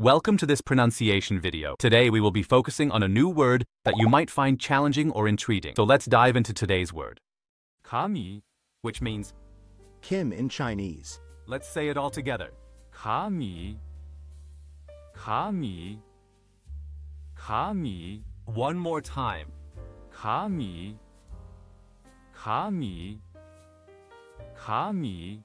Welcome to this pronunciation video. Today we will be focusing on a new word that you might find challenging or intriguing. So let's dive into today's word. Kami, which means, Kim in Chinese. let's say it all together. Kami, Kami, Kami. One more time. Kami, Kami, Kami.